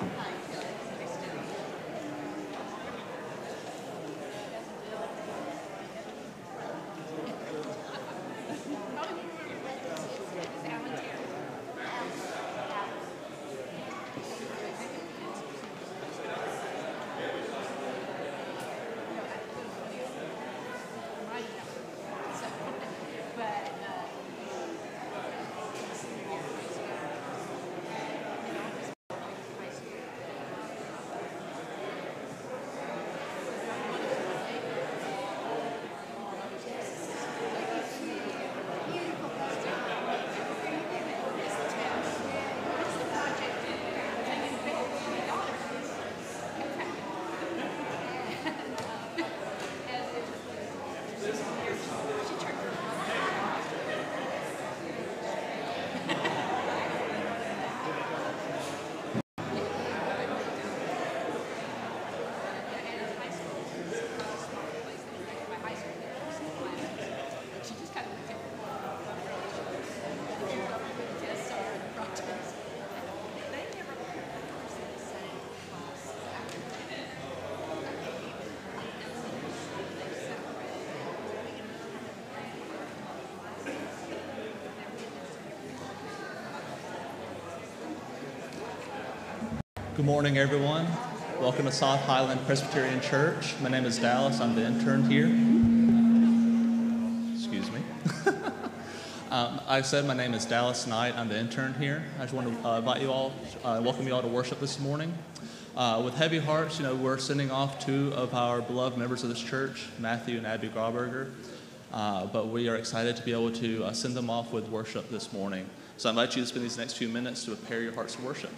Thanks. Good morning, everyone. Welcome to South Highland Presbyterian Church. My name is Dallas. I'm the intern here. Excuse me. um, I said my name is Dallas Knight. I'm the intern here. I just want to uh, invite you all, uh, welcome you all to worship this morning. Uh, with heavy hearts, you know, we're sending off two of our beloved members of this church, Matthew and Abby Grauberger. Uh, but we are excited to be able to uh, send them off with worship this morning. So I invite you to spend these next few minutes to prepare your hearts to worship.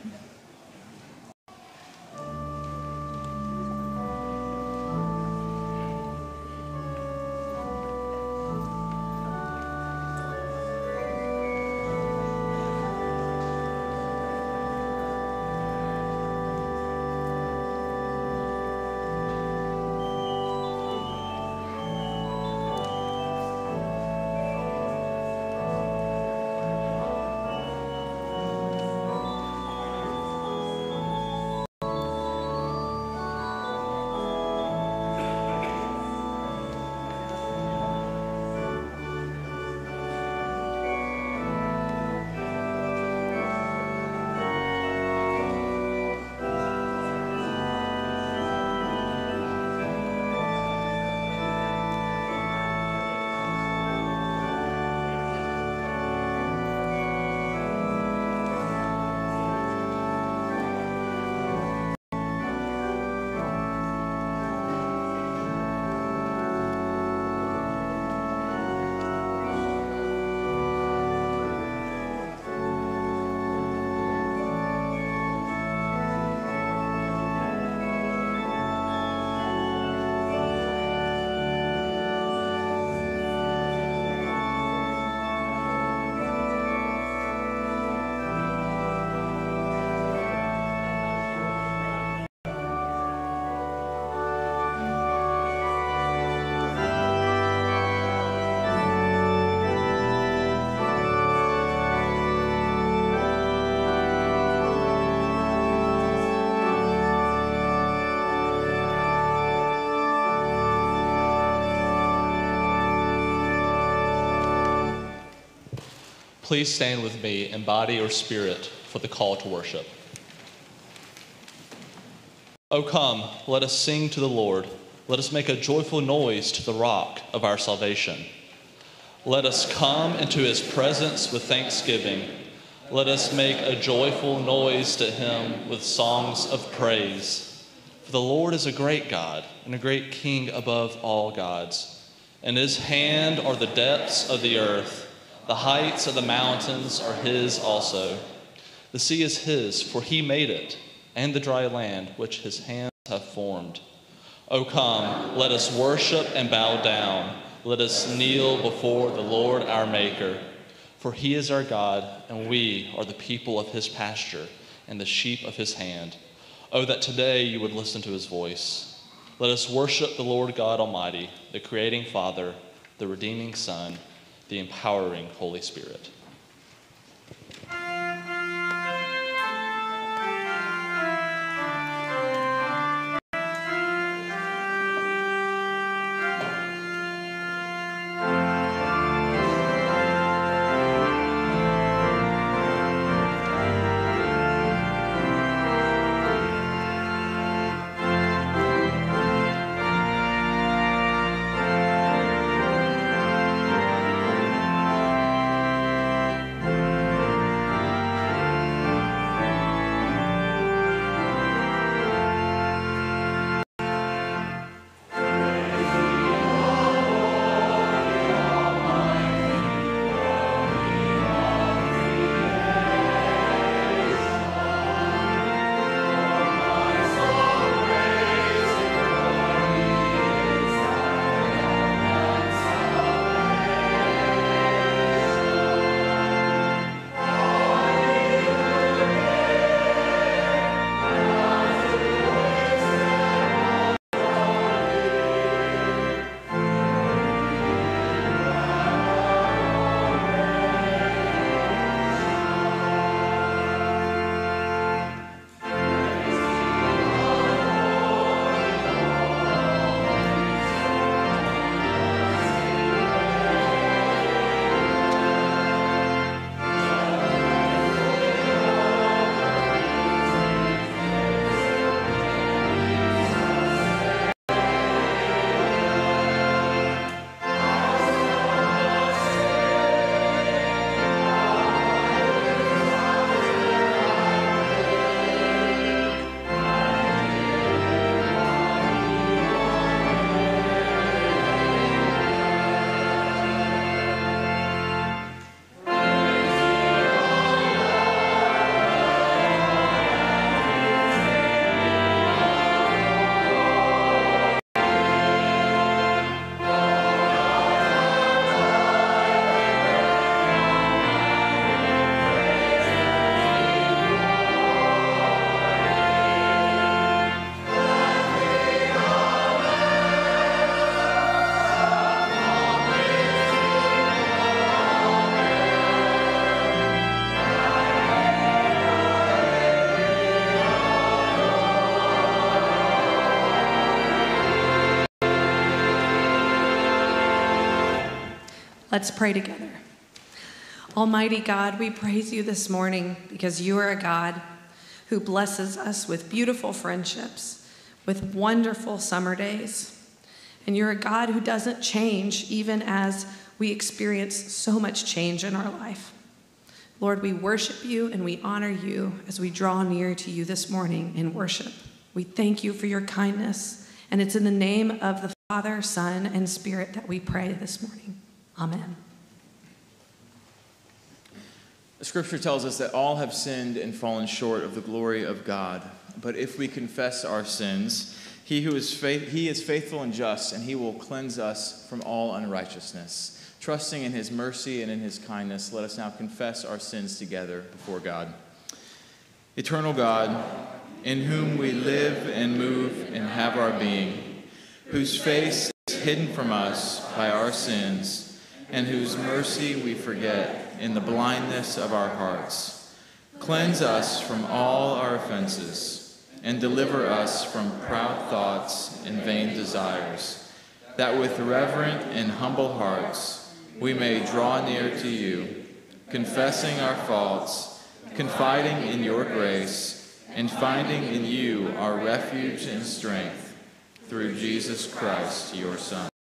Please stand with me in body or spirit for the call to worship. Oh, come, let us sing to the Lord. Let us make a joyful noise to the rock of our salvation. Let us come into his presence with thanksgiving. Let us make a joyful noise to him with songs of praise. For the Lord is a great God and a great King above all gods. In his hand are the depths of the earth, the heights of the mountains are his also. The sea is his, for he made it, and the dry land which his hands have formed. O come, let us worship and bow down. Let us kneel before the Lord our Maker. For he is our God, and we are the people of his pasture and the sheep of his hand. Oh, that today you would listen to his voice. Let us worship the Lord God Almighty, the creating Father, the redeeming Son, the empowering Holy Spirit. Let's pray together. Almighty God, we praise you this morning because you are a God who blesses us with beautiful friendships, with wonderful summer days. And you're a God who doesn't change even as we experience so much change in our life. Lord, we worship you and we honor you as we draw near to you this morning in worship. We thank you for your kindness, and it's in the name of the Father, Son, and Spirit that we pray this morning. Amen. The scripture tells us that all have sinned and fallen short of the glory of God. But if we confess our sins, he who is faith, he is faithful and just, and he will cleanse us from all unrighteousness. Trusting in his mercy and in his kindness, let us now confess our sins together before God. Eternal God, in whom we live and move and have our being, whose face is hidden from us by our sins and whose mercy we forget in the blindness of our hearts. Cleanse us from all our offenses, and deliver us from proud thoughts and vain desires, that with reverent and humble hearts we may draw near to you, confessing our faults, confiding in your grace, and finding in you our refuge and strength, through Jesus Christ, your Son.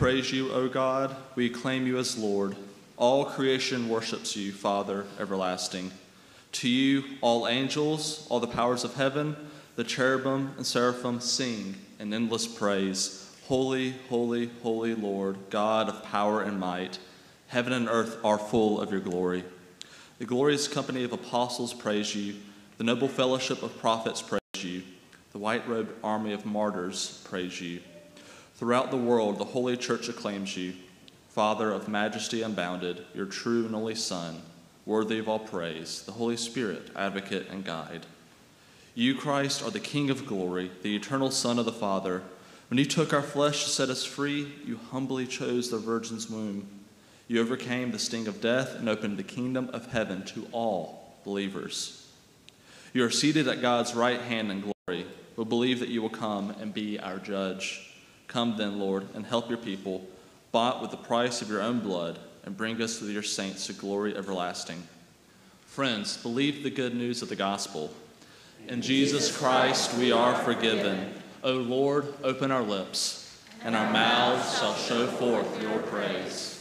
Praise you, O God. We acclaim you as Lord. All creation worships you, Father everlasting. To you, all angels, all the powers of heaven, the cherubim and seraphim sing in endless praise. Holy, holy, holy Lord, God of power and might. Heaven and earth are full of your glory. The glorious company of apostles praise you. The noble fellowship of prophets praise you. The white robed army of martyrs praise you. Throughout the world, the Holy Church acclaims you, Father of majesty unbounded, your true and only Son, worthy of all praise, the Holy Spirit, advocate and guide. You, Christ, are the King of glory, the eternal Son of the Father. When you took our flesh to set us free, you humbly chose the Virgin's womb. You overcame the sting of death and opened the kingdom of heaven to all believers. You are seated at God's right hand in glory. We believe that you will come and be our judge. Come then, Lord, and help your people, bought with the price of your own blood, and bring us with your saints to glory everlasting. Friends, believe the good news of the gospel. In Jesus Christ we are forgiven. O Lord, open our lips, and our mouths shall show forth your praise.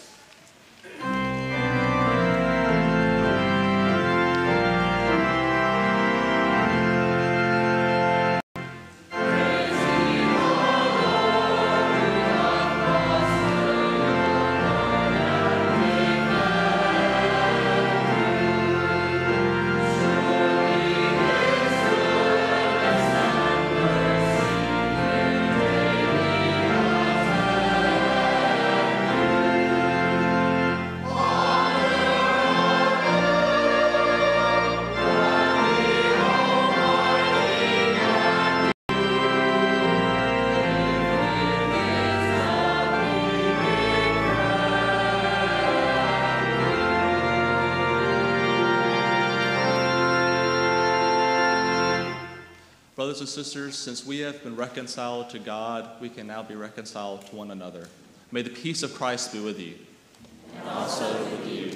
Brothers and sisters, since we have been reconciled to God, we can now be reconciled to one another. May the peace of Christ be with you. And also with you.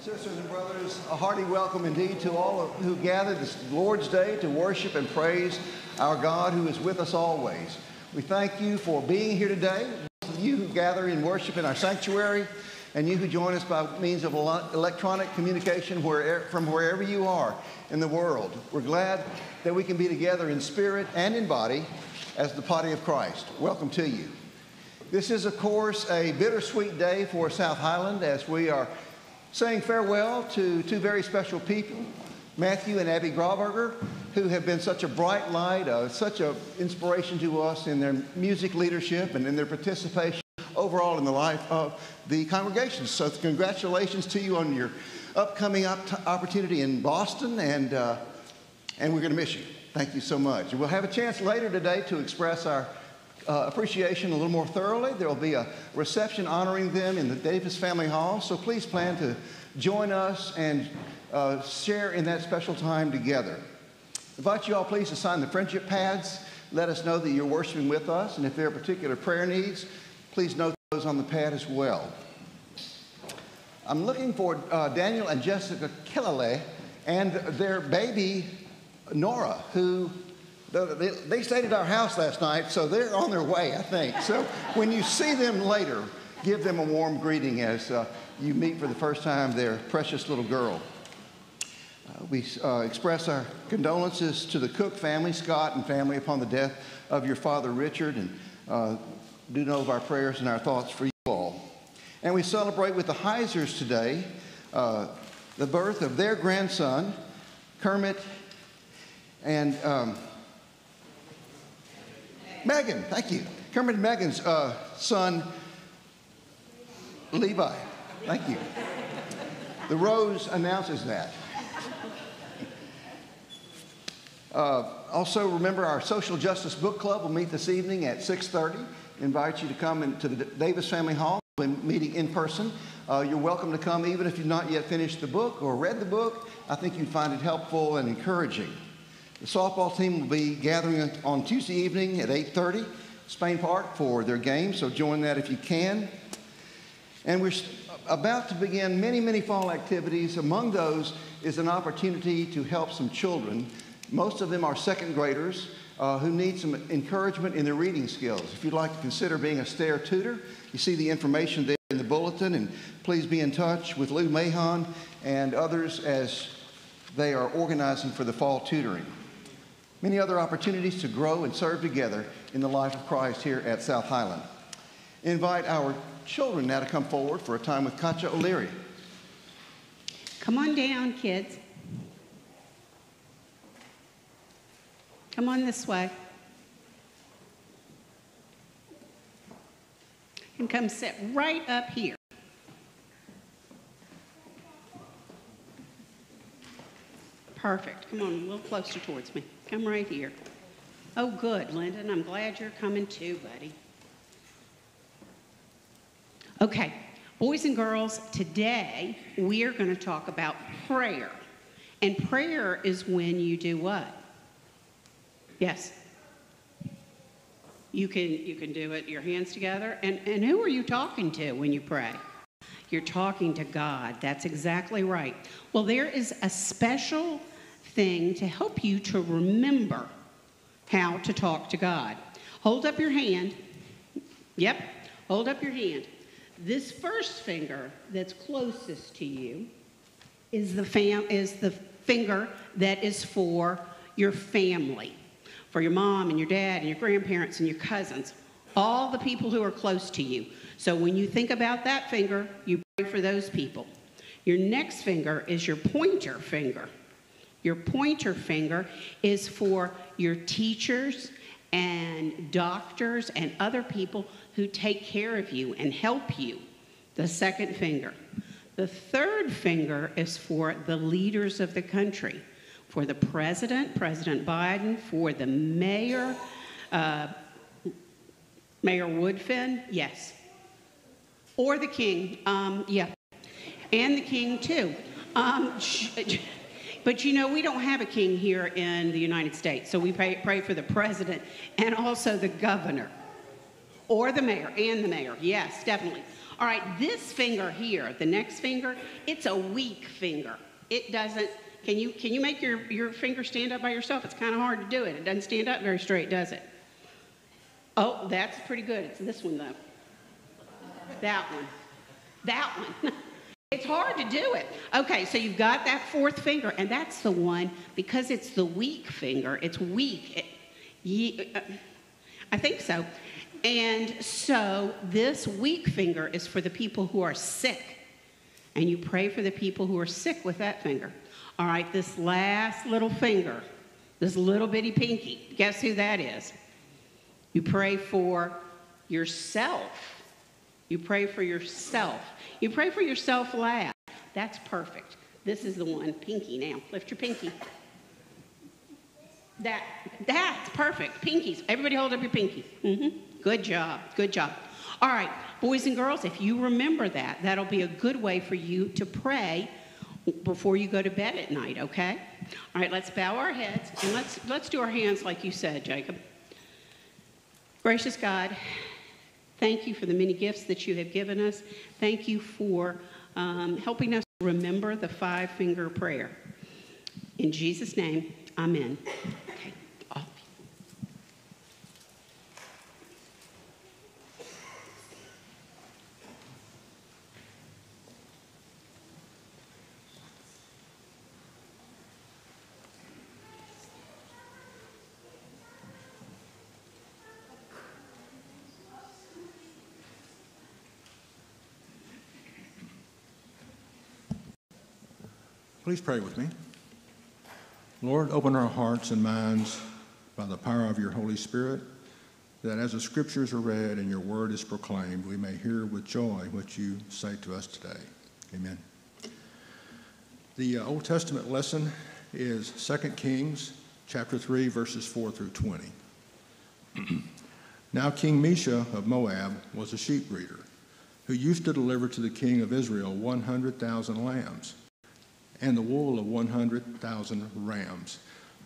Sisters and brothers, a hearty welcome indeed to all who gathered this Lord's Day to worship and praise our God who is with us always. We thank you for being here today, you who gather in worship in our sanctuary, and you who join us by means of electronic communication from wherever you are in the world. We're glad that we can be together in spirit and in body as the body of Christ. Welcome to you. This is, of course, a bittersweet day for South Highland as we are saying farewell to two very special people, Matthew and Abby Grauberger, who have been such a bright light, uh, such an inspiration to us in their music leadership and in their participation overall in the life of the congregation. So congratulations to you on your upcoming op- opportunity in Boston, and, uh, and we're going to miss you. Thank you so much. We'll have a chance later today to express our uh, appreciation a little more thoroughly. There will be a reception honoring them in the Davis Family Hall, so please plan to join us and uh, share in that special time together. I invite you all please to sign the friendship pads. Let us know that you're worshiping with us, and if there are particular prayer needs, please note those on the pad as well. I'm looking for uh, Daniel and Jessica Killale and their baby Nora, who they, stayed at our house last night, so they're on their way, I think. So when you see them later, give them a warm greeting as uh, you meet for the first time their precious little girl. Uh, we uh, express our condolences to the Cook family, Scott and family, upon the death of your father, Richard, and uh, do know of our prayers and our thoughts for you all. And we celebrate with the Heisers today uh, the birth of their grandson, Kermit and um, Megan. Thank you. Kermit and Megan's uh, son, Levi. Thank you. The Rose announces that. Uh, also, remember our Social Justice Book Club will meet this evening at 6:30. Invite you to come into the Davis Family Hall. We're meeting in person. Uh, you're welcome to come, even if you've not yet finished the book or read the book. I think you'd find it helpful and encouraging. The softball team will be gathering on Tuesday evening at 8:30, Spain Park, for their game. So join that if you can. And we're about to begin many, many fall activities. Among those is an opportunity to help some children most of them are second graders uh, who need some encouragement in their reading skills. If you'd like to consider being a STAIR tutor, you see the information there in the bulletin, and please be in touch with Lou Mahon and others as they are organizing for the fall tutoring. Many other opportunities to grow and serve together in the life of Christ here at South Highland. invite our children now to come forward for a time with Katya O'Leary. Come on down, kids. Come on this way. And come sit right up here. Perfect. Come on, a little closer towards me. Come right here. Oh, good, Lyndon. I'm glad you're coming too, buddy. Okay, boys and girls, today we are going to talk about prayer. And prayer is when you do what? Yes. You can, you can do it, your hands together. And, and who are you talking to when you pray? You're talking to God. That's exactly right. Well, there is a special thing to help you to remember how to talk to God. Hold up your hand. Yep, hold up your hand. This first finger that's closest to you is the, fam- is the finger that is for your family for your mom and your dad and your grandparents and your cousins, all the people who are close to you. So when you think about that finger, you pray for those people. Your next finger is your pointer finger. Your pointer finger is for your teachers and doctors and other people who take care of you and help you. The second finger. The third finger is for the leaders of the country for the president, President Biden, for the mayor, uh, Mayor Woodfin, yes. Or the king, um, yeah. And the king, too. Um, but you know, we don't have a king here in the United States, so we pray, pray for the president and also the governor. Or the mayor, and the mayor, yes, definitely. All right, this finger here, the next finger, it's a weak finger. It doesn't can you, can you make your, your finger stand up by yourself? It's kind of hard to do it. It doesn't stand up very straight, does it? Oh, that's pretty good. It's this one, though. That one. That one. it's hard to do it. Okay, so you've got that fourth finger, and that's the one, because it's the weak finger, it's weak. It, uh, I think so. And so this weak finger is for the people who are sick. And you pray for the people who are sick with that finger. All right, this last little finger, this little bitty pinky, guess who that is? You pray for yourself. You pray for yourself. You pray for yourself last. That's perfect. This is the one, pinky now. Lift your pinky. That, that's perfect. Pinkies. Everybody hold up your pinky. Mm-hmm. Good job. Good job. All right, boys and girls, if you remember that, that'll be a good way for you to pray before you go to bed at night, okay? All right, let's bow our heads and let's, let's do our hands like you said, Jacob. Gracious God, thank you for the many gifts that you have given us. Thank you for um, helping us remember the five finger prayer. In Jesus' name, amen. Please pray with me. Lord, open our hearts and minds by the power of your Holy Spirit, that as the scriptures are read and your word is proclaimed, we may hear with joy what you say to us today. Amen. The uh, Old Testament lesson is 2 Kings chapter 3 verses 4 through 20. now King Mesha of Moab was a sheep breeder who used to deliver to the king of Israel 100,000 lambs and the wool of 100,000 rams.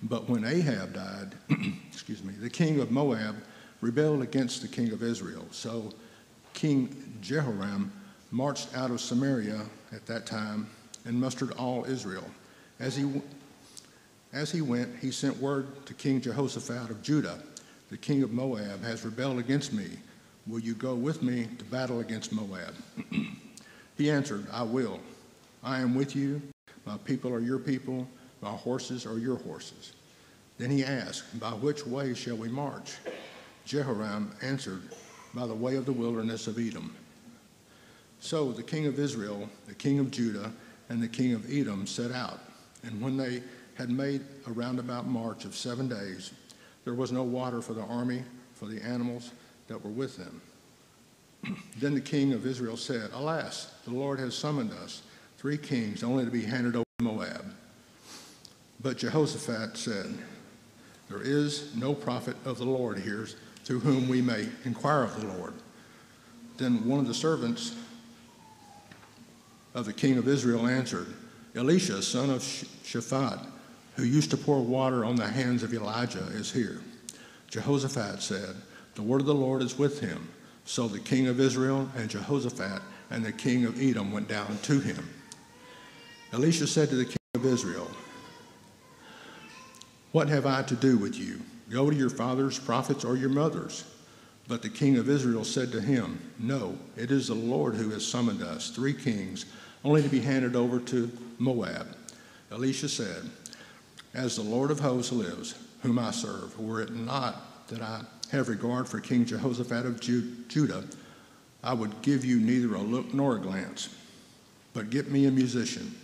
But when Ahab died, excuse me, the king of Moab rebelled against the king of Israel. So King Jehoram marched out of Samaria at that time and mustered all Israel. As he, as he went, he sent word to King Jehoshaphat of Judah The king of Moab has rebelled against me. Will you go with me to battle against Moab? he answered, I will. I am with you my people are your people, my horses are your horses. Then he asked, By which way shall we march? Jehoram answered, By the way of the wilderness of Edom. So the king of Israel, the king of Judah, and the king of Edom set out. And when they had made a roundabout march of seven days, there was no water for the army, for the animals that were with them. then the king of Israel said, Alas, the Lord has summoned us three kings, only to be handed over to Moab. But Jehoshaphat said, There is no prophet of the Lord here through whom we may inquire of the Lord. Then one of the servants of the king of Israel answered, Elisha, son of Shaphat, who used to pour water on the hands of Elijah, is here. Jehoshaphat said, The word of the Lord is with him. So the king of Israel and Jehoshaphat and the king of Edom went down to him. Elisha said to the king of Israel, What have I to do with you? Go to your father's prophets or your mother's. But the king of Israel said to him, No, it is the Lord who has summoned us, three kings, only to be handed over to Moab. Elisha said, As the Lord of hosts lives, whom I serve, were it not that I have regard for King Jehoshaphat of Judah, I would give you neither a look nor a glance. But get me a musician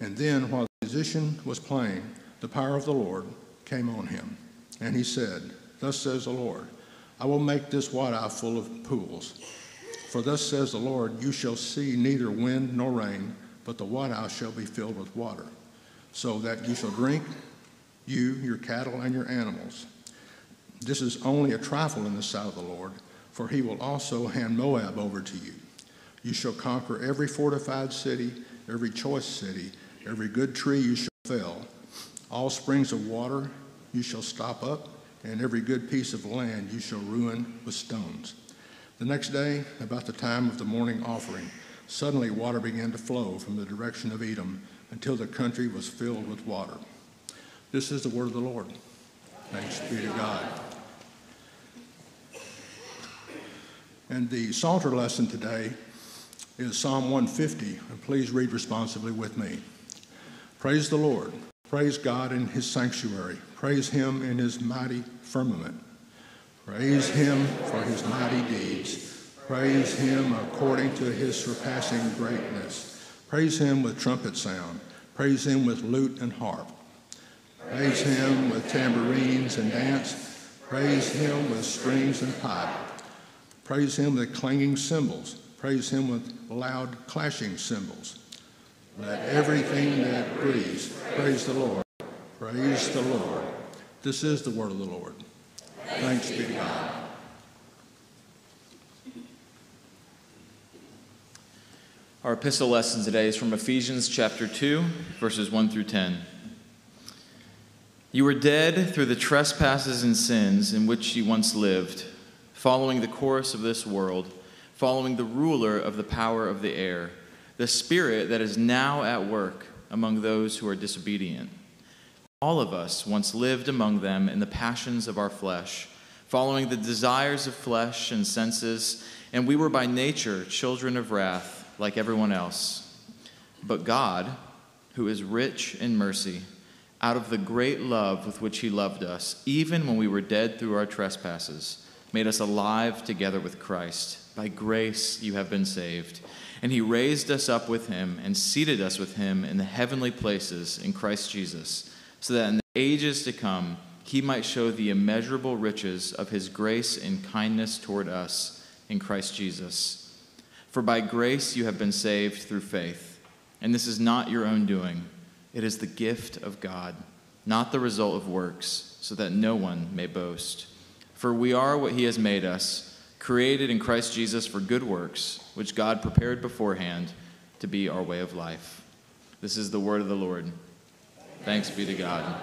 and then, while the musician was playing, the power of the Lord came on him. And he said, Thus says the Lord, I will make this wadi full of pools. For thus says the Lord, You shall see neither wind nor rain, but the wadi shall be filled with water, so that you shall drink, you, your cattle, and your animals. This is only a trifle in the sight of the Lord, for he will also hand Moab over to you. You shall conquer every fortified city, every choice city, Every good tree you shall fell, all springs of water you shall stop up, and every good piece of land you shall ruin with stones. The next day, about the time of the morning offering, suddenly water began to flow from the direction of Edom until the country was filled with water. This is the word of the Lord. Thanks be to God. And the Psalter lesson today is Psalm 150, and please read responsibly with me. Praise the Lord. Praise God in his sanctuary. Praise him in his mighty firmament. Praise him for his mighty deeds. Praise him according to his surpassing greatness. Praise him with trumpet sound. Praise him with lute and harp. Praise him with tambourines and dance. Praise him with strings and pipe. Praise him with clanging cymbals. Praise him with loud clashing cymbals. Let everything that breathes praise the Lord. Praise the Lord. This is the word of the Lord. Thanks be to God. Our epistle lesson today is from Ephesians chapter 2, verses 1 through 10. You were dead through the trespasses and sins in which you once lived, following the course of this world, following the ruler of the power of the air the spirit that is now at work among those who are disobedient. All of us once lived among them in the passions of our flesh, following the desires of flesh and senses, and we were by nature children of wrath like everyone else. But God, who is rich in mercy, out of the great love with which He loved us, even when we were dead through our trespasses, made us alive together with Christ. By grace you have been saved. And he raised us up with him and seated us with him in the heavenly places in Christ Jesus, so that in the ages to come he might show the immeasurable riches of his grace and kindness toward us in Christ Jesus. For by grace you have been saved through faith. And this is not your own doing, it is the gift of God, not the result of works, so that no one may boast. For we are what he has made us, created in Christ Jesus for good works, which God prepared beforehand to be our way of life. This is the word of the Lord. Thanks be to God.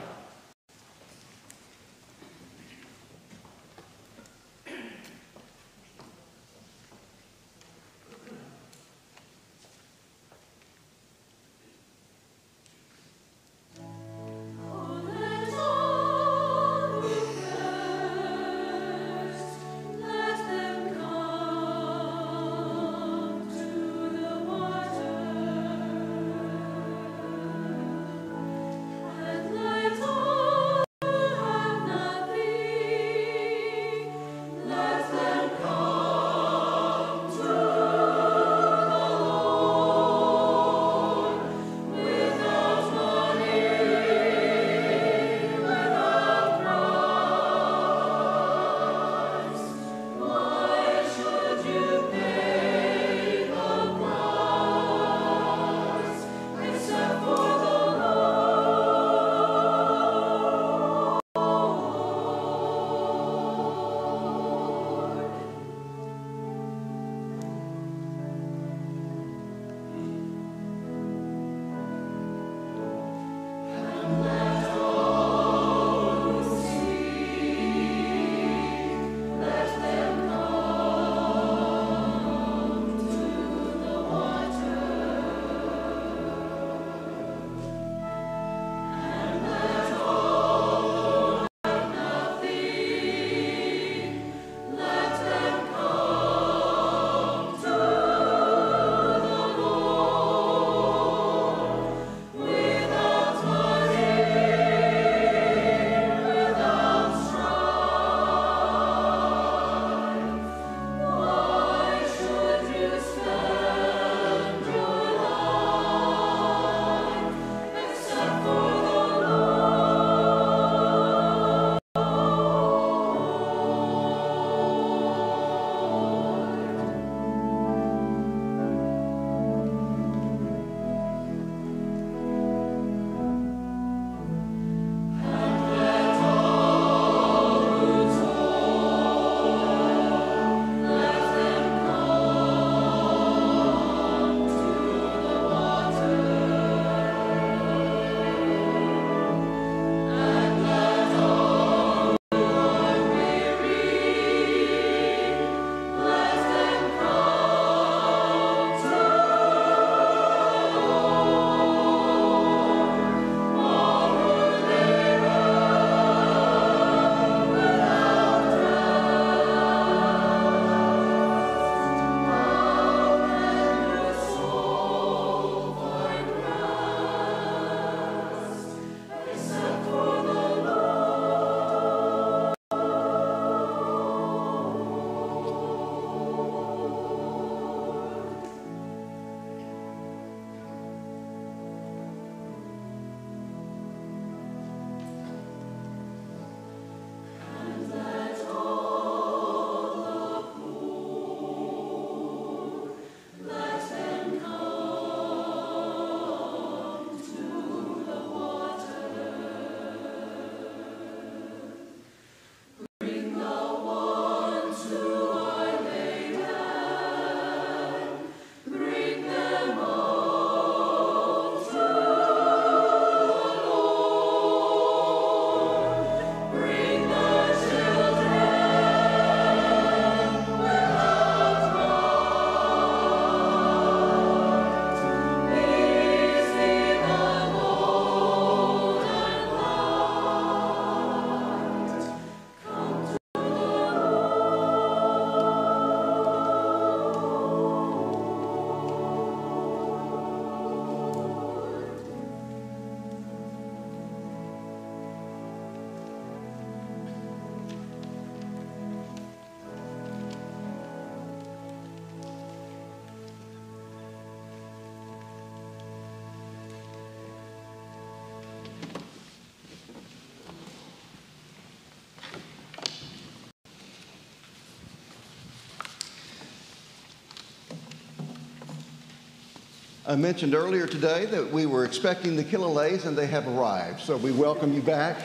I mentioned earlier today that we were expecting the Killalais and they have arrived. So we welcome you back,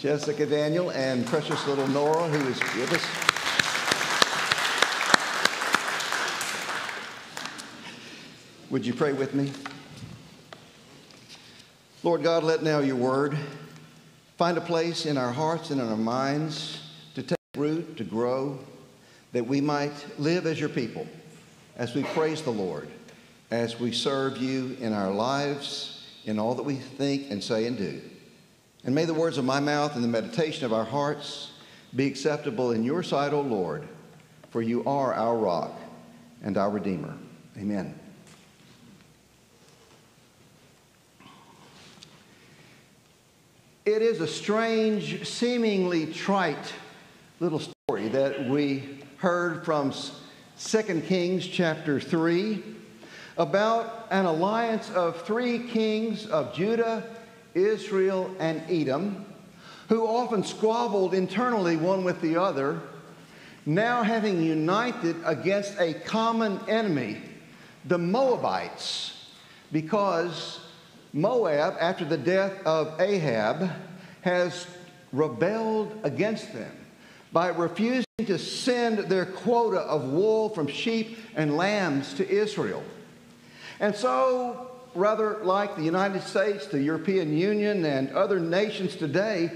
Jessica Daniel and precious little Nora, who is with us. Would you pray with me? Lord God, let now your word find a place in our hearts and in our minds to take root, to grow, that we might live as your people as we praise the Lord as we serve you in our lives, in all that we think and say and do. And may the words of my mouth and the meditation of our hearts be acceptable in your sight, O Lord, for you are our rock and our Redeemer. Amen. It is a strange, seemingly trite little story that we heard from 2 Kings chapter 3 about an alliance of three kings of Judah, Israel, and Edom, who often squabbled internally one with the other, now having united against a common enemy, the Moabites, because Moab, after the death of Ahab, has rebelled against them by refusing to send their quota of wool from sheep and lambs to Israel. And so, rather like the United States, the European Union, and other nations today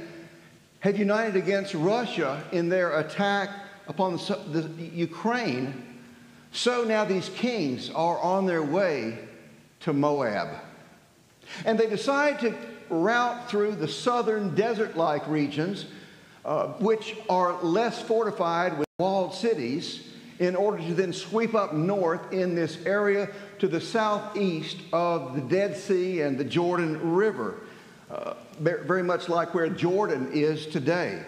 have united against Russia in their attack upon the, the Ukraine, so now these kings are on their way to Moab. And they decide to route through the southern desert like regions, uh, which are less fortified with walled cities, in order to then sweep up north in this area to the southeast of the Dead Sea and the Jordan River, uh, very much like where Jordan is today.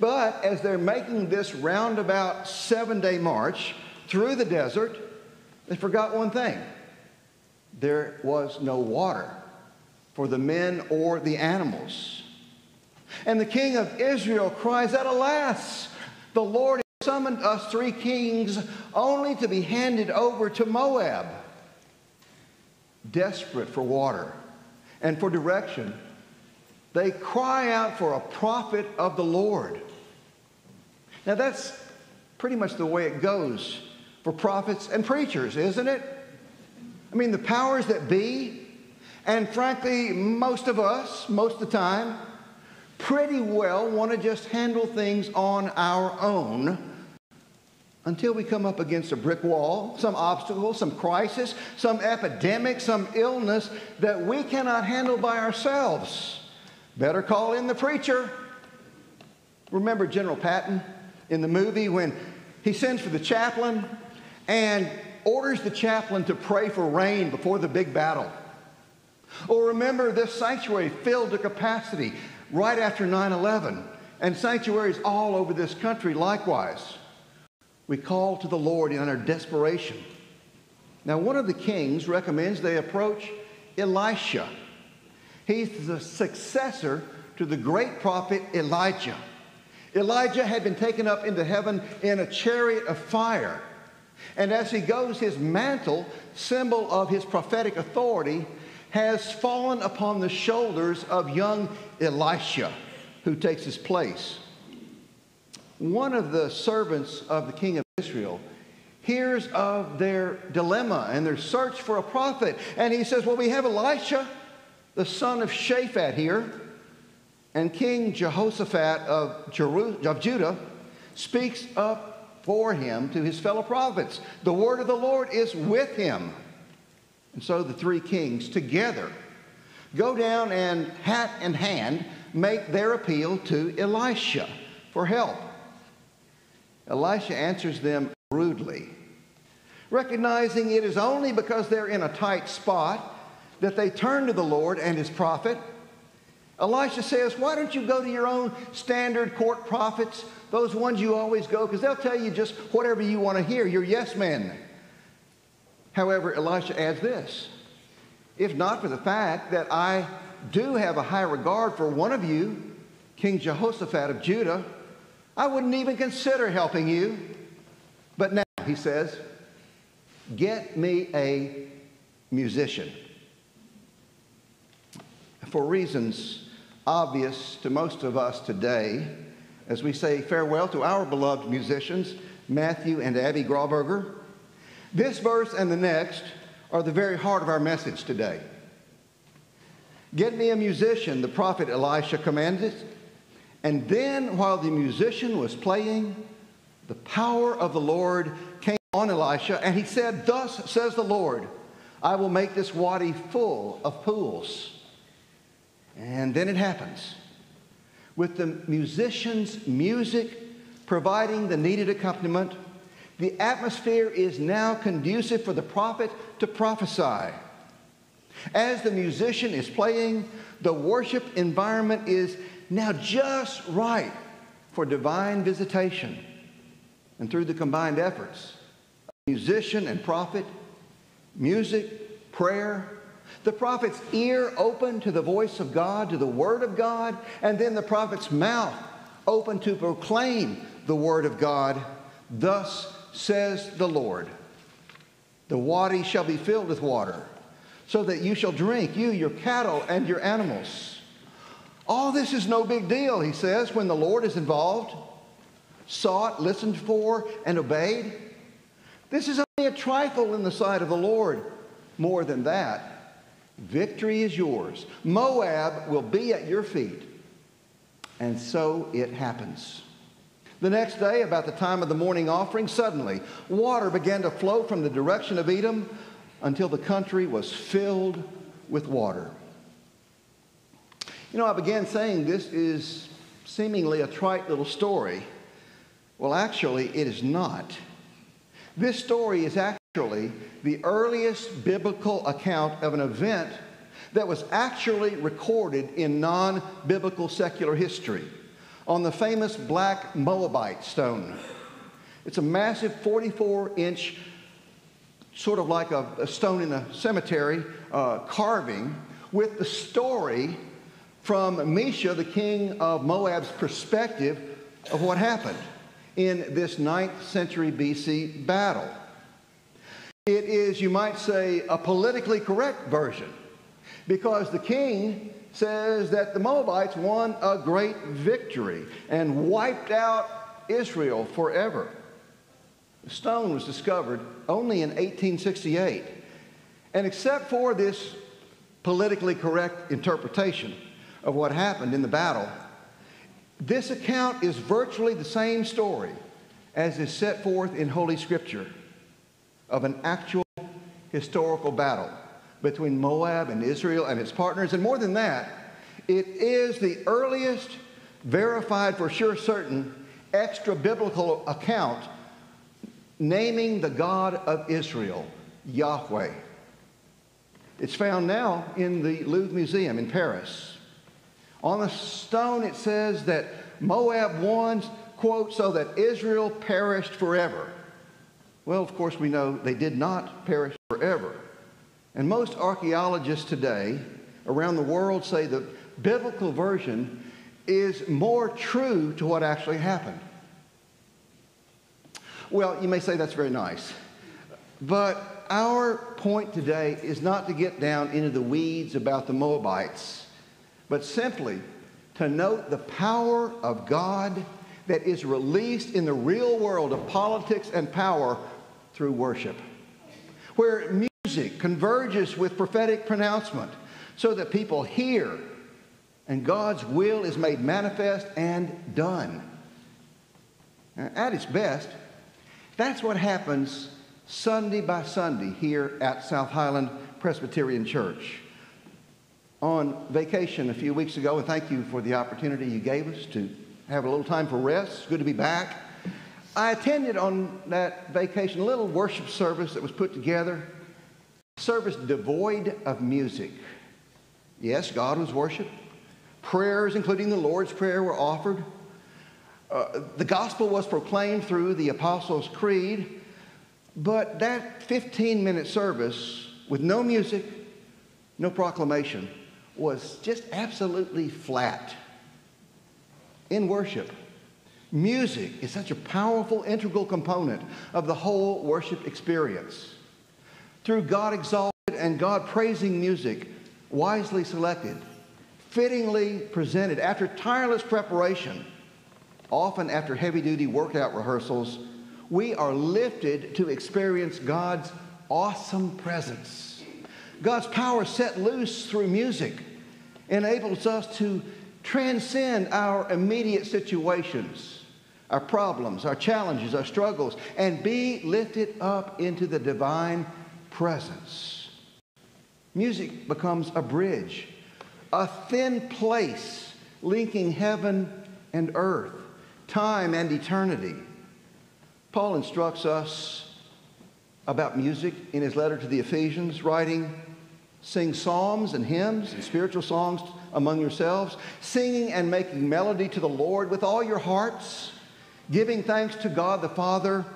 But as they're making this roundabout seven day march through the desert, they forgot one thing there was no water for the men or the animals. And the king of Israel cries out, Alas, the Lord summoned us three kings only to be handed over to Moab, desperate for water and for direction. They cry out for a prophet of the Lord. Now, that's pretty much the way it goes for prophets and preachers, isn't it? I mean, the powers that be, and frankly, most of us, most of the time, pretty well want to just handle things on our own until we come up against a brick wall, some obstacle, some crisis, some epidemic, some illness that we cannot handle by ourselves. Better call in the preacher. Remember General Patton in the movie when he sends for the chaplain and orders the chaplain to pray for rain before the big battle. Or remember this sanctuary filled to capacity right after 9 11, and sanctuaries all over this country likewise we call to the Lord in our desperation. Now, one of the kings recommends they approach Elisha. He's the successor to the great prophet Elijah. Elijah had been taken up into heaven in a chariot of fire. And as he goes, his mantle, symbol of his prophetic authority, has fallen upon the shoulders of young Elisha, who takes his place one of the servants of the king of Israel hears of their dilemma and their search for a prophet. And he says, Well, we have Elisha, the son of Shaphat, here. And King Jehoshaphat of, Jeru- of Judah speaks up for him to his fellow prophets. The word of the Lord is with him. And so the three kings together go down and, hat in hand, make their appeal to Elisha for help. Elisha answers them rudely, recognizing it is only because they're in a tight spot that they turn to the Lord and his prophet. Elisha says, Why don't you go to your own standard court prophets, those ones you always go, because they'll tell you just whatever you want to hear. You're yes men. However, Elisha adds this If not for the fact that I do have a high regard for one of you, King Jehoshaphat of Judah, I wouldn't even consider helping you. But now, he says, Get me a musician. For reasons obvious to most of us today, as we say farewell to our beloved musicians, Matthew and Abby Grauberger, this verse and the next are the very heart of our message today. Get me a musician, the prophet Elisha commanded. And then, while the musician was playing, the power of the Lord came on Elisha, and he said, Thus says the Lord, I will make this wadi full of pools. And then it happens. With the musician's music providing the needed accompaniment, the atmosphere is now conducive for the prophet to prophesy. As the musician is playing, the worship environment is now just right for divine visitation. And through the combined efforts of musician and prophet, music, prayer, the prophet's ear open to the voice of God, to the word of God, and then the prophet's mouth open to proclaim the word of God. Thus says the Lord The wadi shall be filled with water, so that you shall drink, you, your cattle, and your animals. All this is no big deal, he says, when the Lord is involved, sought, listened for, and obeyed. This is only a trifle in the sight of the Lord. More than that, victory is yours. Moab will be at your feet. And so it happens. The next day, about the time of the morning offering, suddenly water began to flow from the direction of Edom until the country was filled with water. You know, I began saying this is seemingly a trite little story. Well, actually, it is not. This story is actually the earliest biblical account of an event that was actually recorded in non biblical secular history on the famous black Moabite stone. It's a massive 44 inch, sort of like a, a stone in a cemetery, uh, carving with the story from Mesha, the king of Moab's perspective of what happened in this 9th century BC battle. It is, you might say, a politically correct version because the king says that the Moabites won a great victory and wiped out Israel forever. The stone was discovered only in 1868. And except for this politically correct interpretation of what happened in the battle, this account is virtually the same story as is set forth in Holy Scripture of an actual historical battle between Moab and Israel and its partners. And more than that, it is the earliest verified for sure certain extra biblical account naming the God of Israel, Yahweh. It's found now in the Louvre Museum in Paris. On the stone, it says that Moab won, quote, so that Israel perished forever. Well, of course, we know they did not perish forever. And most archaeologists today around the world say the biblical version is more true to what actually happened. Well, you may say that's very nice. But our point today is not to get down into the weeds about the Moabites, but simply to note the power of God that is released in the real world of politics and power through worship, where music converges with prophetic pronouncement so that people hear and God's will is made manifest and done. Now, at its best, that's what happens Sunday by Sunday here at South Highland Presbyterian Church. On vacation a few weeks ago, and thank you for the opportunity you gave us to have a little time for rest. Good to be back. I attended on that vacation a little worship service that was put together, service devoid of music. Yes, God was worshiped. Prayers, including the Lord's Prayer, were offered. Uh, the gospel was proclaimed through the Apostles' Creed. But that 15 minute service with no music, no proclamation, was just absolutely flat in worship. Music is such a powerful, integral component of the whole worship experience. through God exalted and God praising music, wisely selected, fittingly presented after tireless preparation, often after heavy duty workout rehearsals, we are lifted to experience God's awesome presence. God's power set loose through music enables us to transcend our immediate situations, our problems, our challenges, our struggles, and be lifted up into the divine presence. Music becomes a bridge, a thin place linking heaven and earth, time and eternity. Paul instructs us about music in his letter to the Ephesians, writing, Sing psalms and hymns and spiritual songs among yourselves, singing and making melody to the Lord with all your hearts, giving thanks to God the Father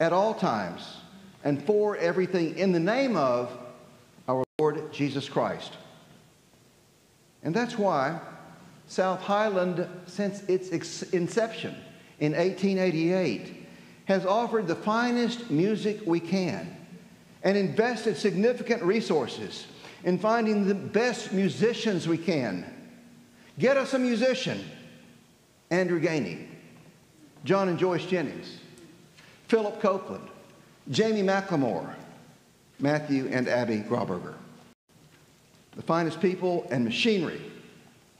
at all times and for everything in the name of our Lord Jesus Christ. And that's why South Highland, since its inception in 1888, has offered the finest music we can and invested significant resources in finding the best musicians we can. Get us a musician, Andrew Gainey, John and Joyce Jennings, Philip Copeland, Jamie McLemore, Matthew and Abby Grauberger. The finest people and machinery,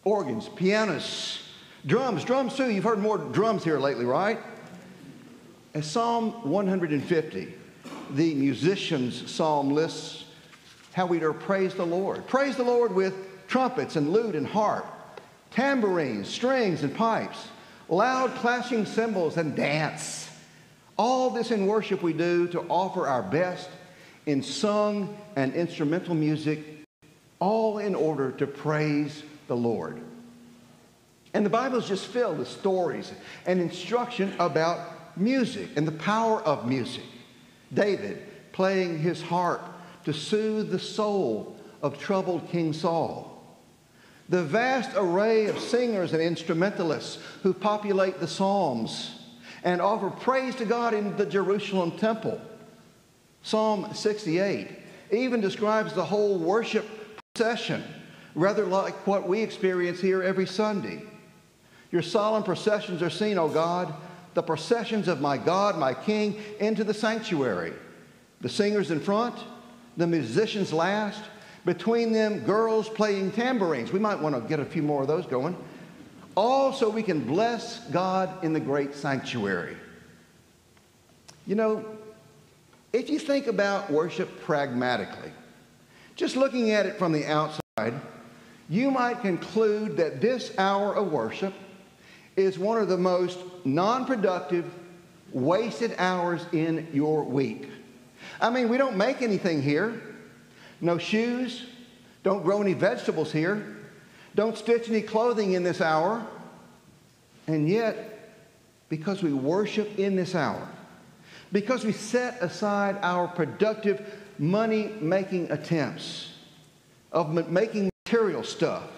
organs, pianists, drums, drums too. You've heard more drums here lately, right? As Psalm 150, the musician's psalm lists how we are praise the Lord. Praise the Lord with trumpets and lute and harp, tambourines, strings and pipes, loud clashing cymbals and dance. All this in worship we do to offer our best in sung and instrumental music, all in order to praise the Lord. And the Bible is just filled with stories and instruction about music and the power of music. David playing his harp to soothe the soul of troubled King Saul. The vast array of singers and instrumentalists who populate the Psalms and offer praise to God in the Jerusalem temple. Psalm 68 even describes the whole worship procession, rather like what we experience here every Sunday. Your solemn processions are seen, O God, the processions of my God, my King, into the sanctuary. The singers in front, the musicians last, between them, girls playing tambourines. We might want to get a few more of those going. All so we can bless God in the great sanctuary. You know, if you think about worship pragmatically, just looking at it from the outside, you might conclude that this hour of worship is one of the most non productive, wasted hours in your week. I mean, we don't make anything here. No shoes. Don't grow any vegetables here. Don't stitch any clothing in this hour. And yet, because we worship in this hour, because we set aside our productive money making attempts of making material stuff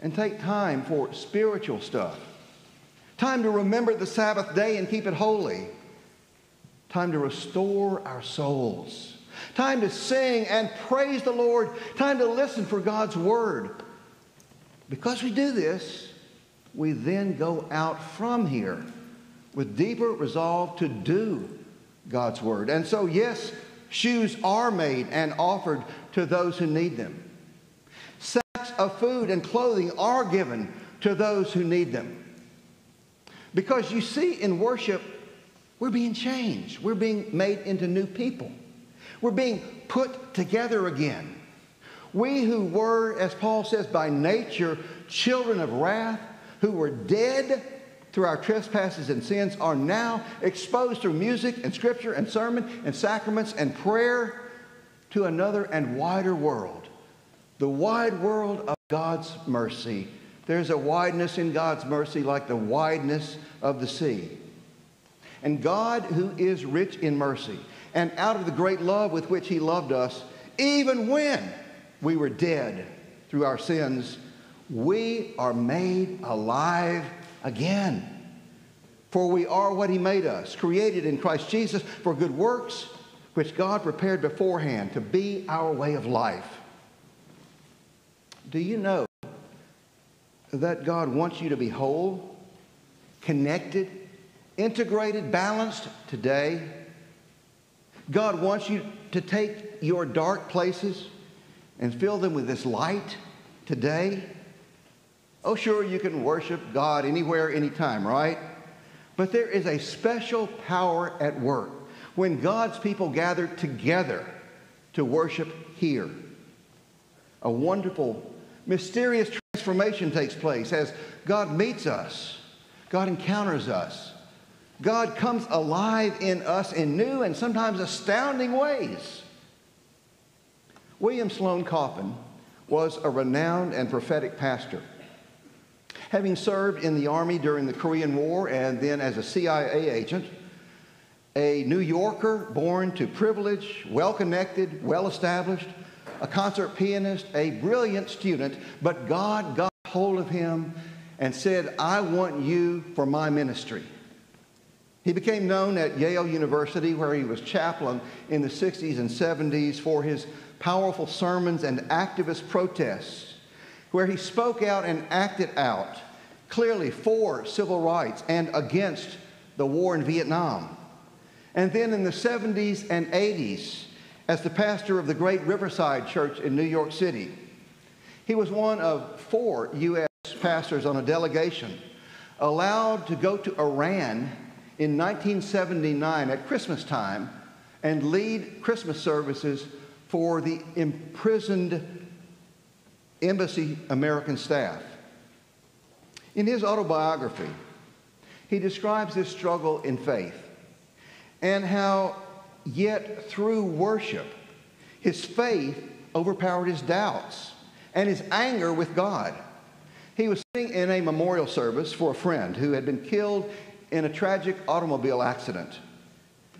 and take time for spiritual stuff, time to remember the Sabbath day and keep it holy time to restore our souls, time to sing and praise the Lord, time to listen for God's word. Because we do this, we then go out from here with deeper resolve to do God's word. And so, yes, shoes are made and offered to those who need them. Sacks of food and clothing are given to those who need them. Because you see, in worship, we're being changed. We're being made into new people. We're being put together again. We who were, as Paul says, by nature children of wrath, who were dead through our trespasses and sins, are now exposed through music and scripture and sermon and sacraments and prayer to another and wider world. The wide world of God's mercy. There's a wideness in God's mercy like the wideness of the sea. And God, who is rich in mercy, and out of the great love with which He loved us, even when we were dead through our sins, we are made alive again. For we are what He made us, created in Christ Jesus for good works, which God prepared beforehand to be our way of life. Do you know that God wants you to be whole, connected, integrated, balanced today? God wants you to take your dark places and fill them with this light today. Oh, sure, you can worship God anywhere, anytime, right? But there is a special power at work when God's people gather together to worship here. A wonderful, mysterious transformation takes place as God meets us, God encounters us. God comes alive in us in new and sometimes astounding ways. William Sloane Coffin was a renowned and prophetic pastor. Having served in the Army during the Korean War and then as a CIA agent, a New Yorker born to privilege, well connected, well established, a concert pianist, a brilliant student, but God got hold of him and said, I want you for my ministry. He became known at Yale University, where he was chaplain in the 60s and 70s, for his powerful sermons and activist protests, where he spoke out and acted out clearly for civil rights and against the war in Vietnam. And then in the 70s and 80s, as the pastor of the great Riverside Church in New York City, he was one of four U.S. pastors on a delegation allowed to go to Iran in 1979 at Christmas time and lead Christmas services for the imprisoned embassy American staff. In his autobiography, he describes this struggle in faith and how, yet through worship, his faith overpowered his doubts and his anger with God. He was sitting in a memorial service for a friend who had been killed in a tragic automobile accident,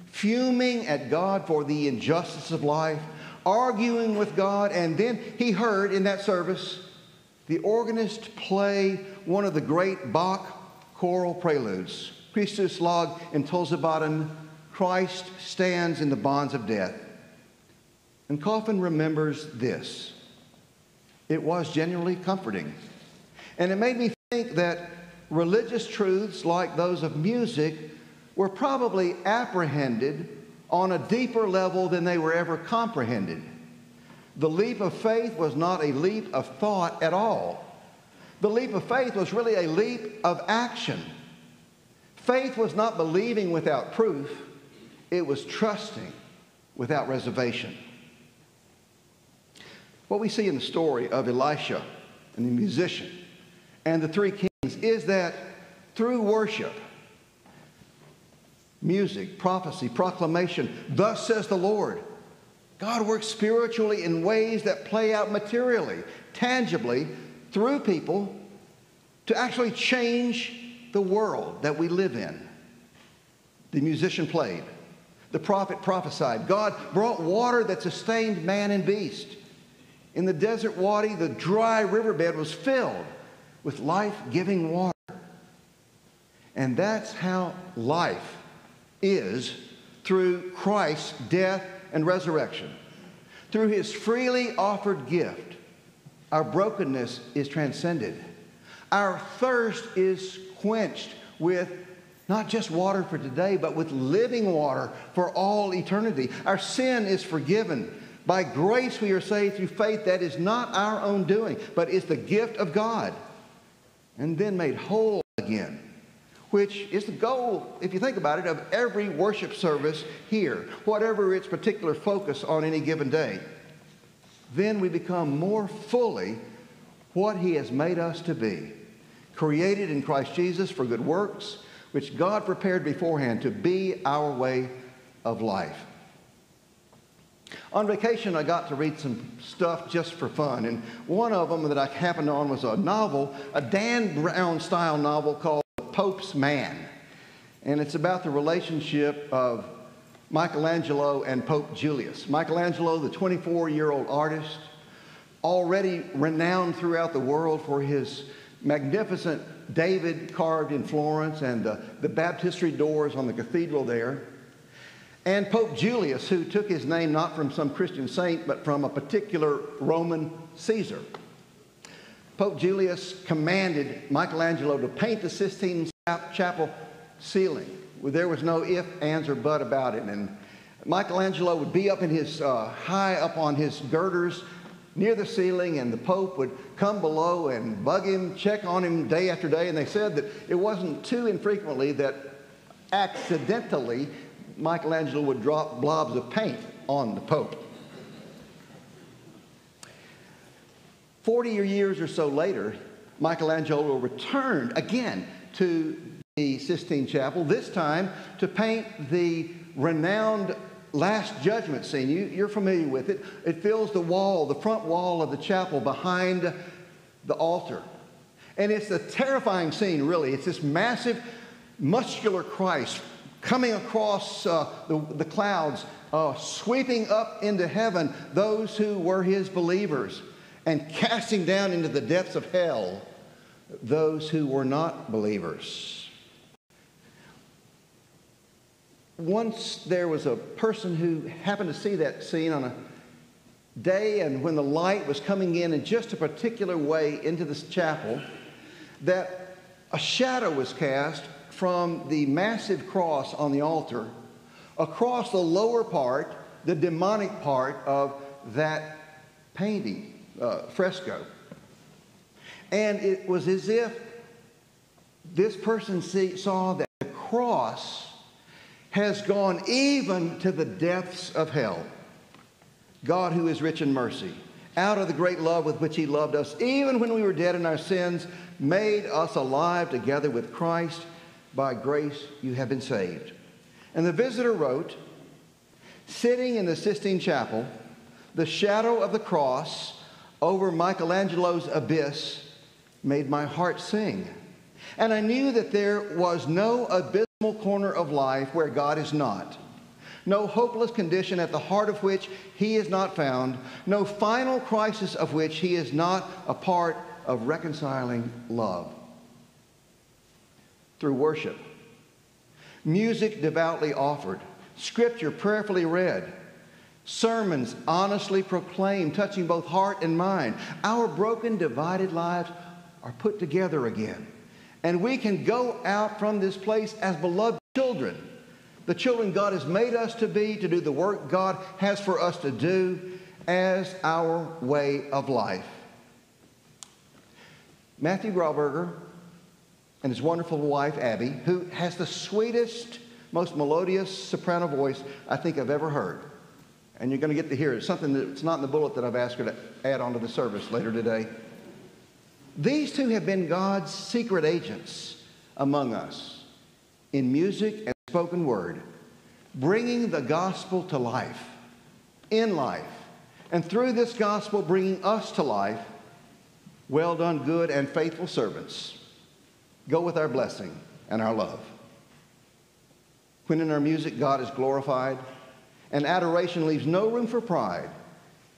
fuming at God for the injustice of life, arguing with God, and then he heard in that service the organist play one of the great Bach choral preludes, Christus lag in Todesbanden, Christ stands in the bonds of death. And Coffin remembers this. It was genuinely comforting. And it made me think that religious truths like those of music were probably apprehended on a deeper level than they were ever comprehended. The leap of faith was not a leap of thought at all. The leap of faith was really a leap of action. Faith was not believing without proof, it was trusting without reservation. What we see in the story of Elisha and the musician and the three kings is that through worship, music, prophecy, proclamation, thus says the Lord, God works spiritually in ways that play out materially, tangibly, through people to actually change the world that we live in. The musician played. The prophet prophesied. God brought water that sustained man and beast. In the desert wadi, the dry riverbed was filled with life giving water. And that's how life is through Christ's death and resurrection. Through his freely offered gift, our brokenness is transcended. Our thirst is quenched with not just water for today, but with living water for all eternity. Our sin is forgiven. By grace we are saved through faith that is not our own doing, but is the gift of God. And then made whole again which is the goal, if you think about it, of every worship service here, whatever its particular focus on any given day. Then we become more fully what He has made us to be, created in Christ Jesus for good works, which God prepared beforehand to be our way of life. On vacation, I got to read some stuff just for fun, and one of them that I happened on was a novel, a Dan Brown style novel called Pope's Man. And it's about the relationship of Michelangelo and Pope Julius. Michelangelo, the 24 year old artist, already renowned throughout the world for his magnificent David carved in Florence and the, the baptistry doors on the cathedral there. And Pope Julius, who took his name not from some Christian saint, but from a particular Roman Caesar. Pope Julius commanded Michelangelo to paint the Sistine Chapel ceiling. There was no if, ands, or but about it. And Michelangelo would be up in his, uh, high up on his girders near the ceiling, and the Pope would come below and bug him, check on him day after day. And they said that it wasn't too infrequently that accidentally Michelangelo would drop blobs of paint on the Pope. 40 years or so later, Michelangelo returned again to the Sistine Chapel, this time to paint the renowned Last Judgment scene. You, are familiar with it. It fills the wall, the front wall of the chapel behind the altar. And it's a terrifying scene, really. It's this massive, muscular Christ coming across uh, the, the, clouds, uh, sweeping up into heaven those who were his believers, and casting down into the depths of hell those who were not believers. Once there was a person who happened to see that scene on a day and when the light was coming in in just a particular way into this chapel, that a shadow was cast from the massive cross on the altar across the lower part, the demonic part of that painting, uh, fresco. And it was as if this person see, saw that the cross has gone even to the depths of hell. God, who is rich in mercy, out of the great love with which He loved us, even when we were dead in our sins, made us alive together with Christ by grace you have been saved. And the visitor wrote, Sitting in the Sistine Chapel, the shadow of the cross over Michelangelo's abyss made my heart sing. And I knew that there was no abysmal corner of life where God is not, no hopeless condition at the heart of which He is not found, no final crisis of which He is not a part of reconciling love through worship, music devoutly offered, scripture prayerfully read, sermons honestly proclaimed, touching both heart and mind. Our broken, divided lives are put together again. And we can go out from this place as beloved children, the children God has made us to be, to do the work God has for us to do as our way of life. Matthew Grauberger and his wonderful wife, Abby, who has the sweetest, most melodious soprano voice I think I've ever heard. And you're going to get to hear it. Something that's not in the bullet that I've asked her to add onto the service later today. These two have been God's secret agents among us in music and spoken word, bringing the gospel to life, in life, and through this gospel, bringing us to life. Well done, good and faithful servants. Go with our blessing and our love. When in our music God is glorified and adoration leaves no room for pride,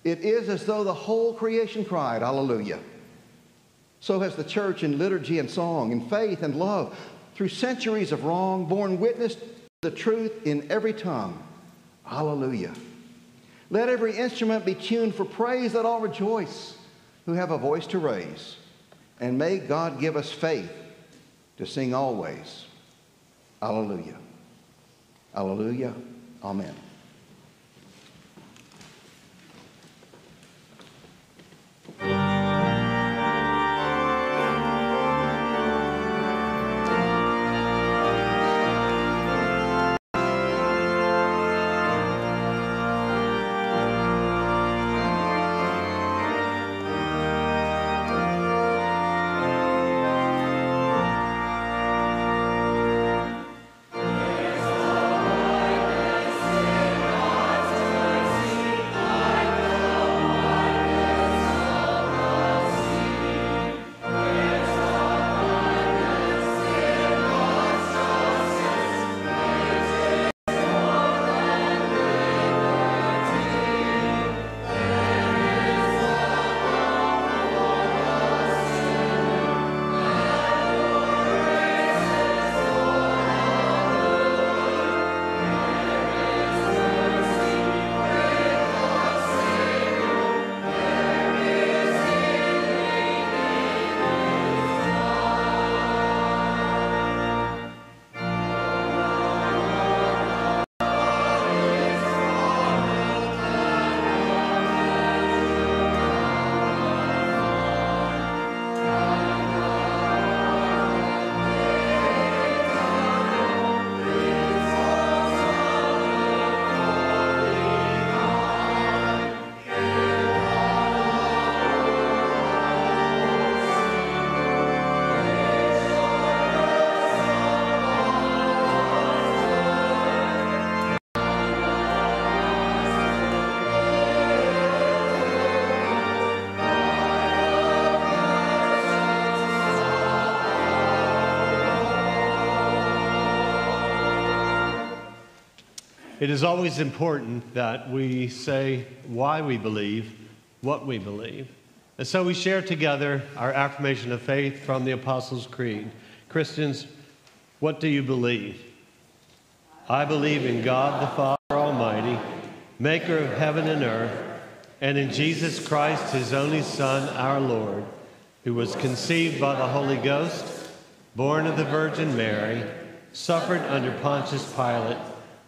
it is as though the whole creation cried, Hallelujah. So has the church in liturgy and song, in faith and love, through centuries of wrong, borne witness to the truth in every tongue. Hallelujah. Let every instrument be tuned for praise. Let all rejoice who have a voice to raise. And may God give us faith to sing always. Alleluia. Alleluia. Amen. It is always important that we say why we believe what we believe. And so we share together our affirmation of faith from the Apostles' Creed. Christians, what do you believe? I believe in God the Father Almighty, maker of heaven and earth, and in Jesus Christ, his only Son, our Lord, who was conceived by the Holy Ghost, born of the Virgin Mary, suffered under Pontius Pilate,